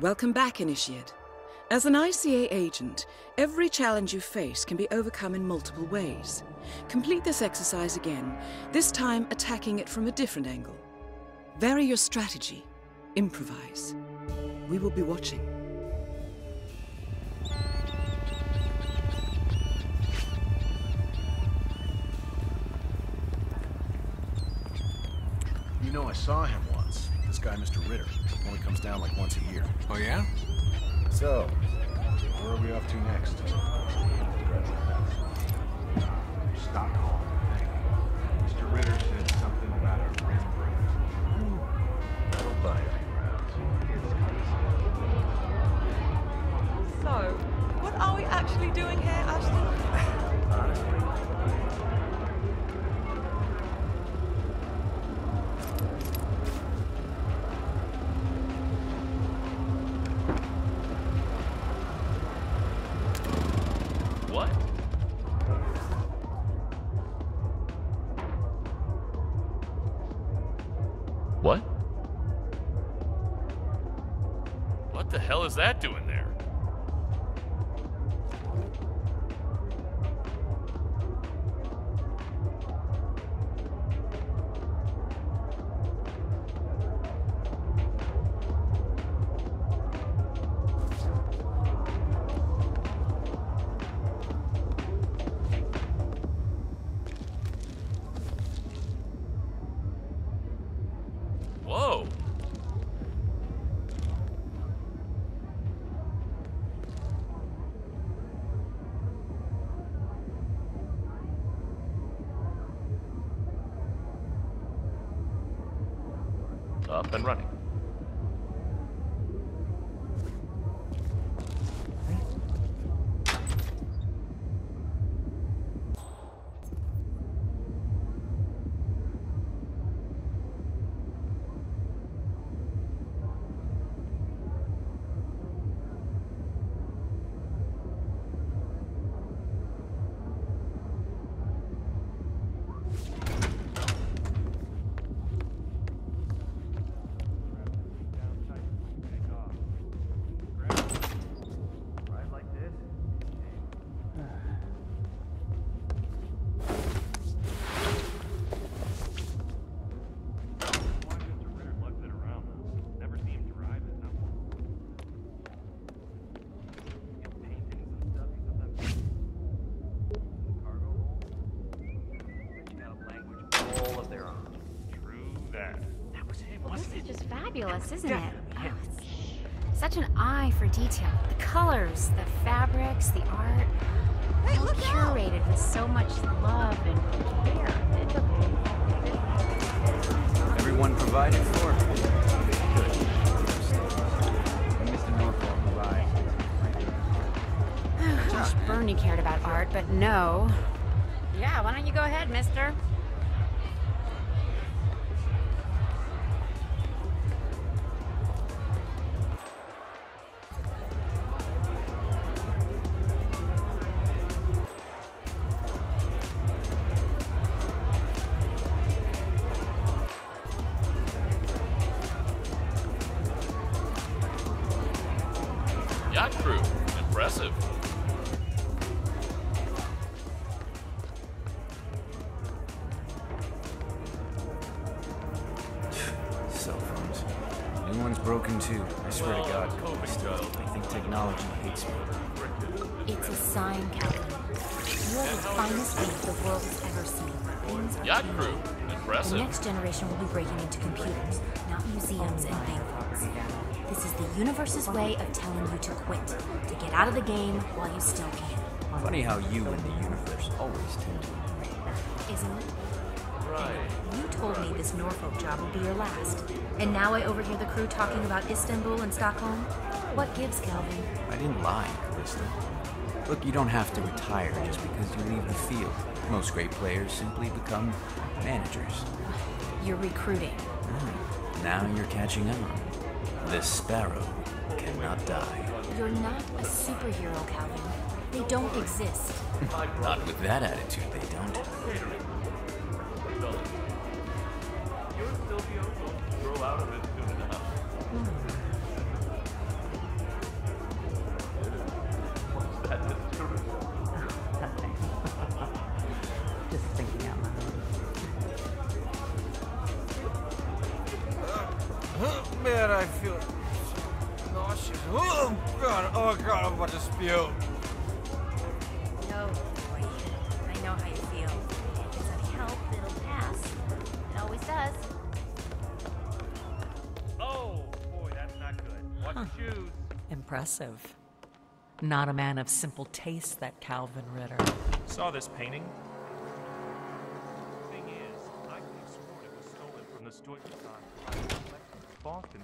Welcome back, Initiate. As an ICA agent, every challenge you face can be overcome in multiple ways. Complete this exercise again, this time attacking it from a different angle. Vary your strategy. Improvise. We will be watching. You know, I saw him guy, Mr. Ritter. Only comes down like once a year. Oh, yeah? So, where are we off to next? Stockholm. Mr. Ritter said something about a Rembrandt. That'll buy a So, what are we actually doing here, Ashton? Hell that doing Up and running. Well, wasn't this it? is just fabulous, isn't Yeah, it? Oh, it's such an eye for detail. The colors, the fabrics, the art. Hey, all look out! curated with so much love and care. Everyone provided for? Good. Mr. Norfolk provide. Wish Bernie cared about art, but no. Yeah, why don't you go ahead, mister? Yacht crew. Impressive. Cell phones. New one's broken too. I swear to God. I Still, I think technology hates me. It's a sign, Kalvin. You are the finest thing the world has ever seen. Yacht changing. crew. The next generation will be breaking into computers, not museums and bank vaults. This is the universe's way of telling you to quit, to get out of the game while you still can, Funny how you and the universe always tend to. isn't it? Right. You told me this Norfolk job will be your last. And now I overhear the crew talking about Istanbul and Stockholm? What gives, Kalvin? I didn't lie, Callista. Look, you don't have to retire just because you leave the field. Most great players simply become managers. You're recruiting. Hmm, Now you're catching on. This sparrow cannot die. You're not a superhero, Kalvin. They don't exist. Not with that attitude, they don't. You and Silvio grow out of it nauseous. Oh god, oh god, I'm about to spew. No, boy. I know how you feel. If it's help, it'll pass. It always does. Oh, boy, that's not good. Your shoes. Impressive. Not a man of simple taste, that Kalvin Ritter. Saw this painting? Thing is, I it was stolen from the Boston.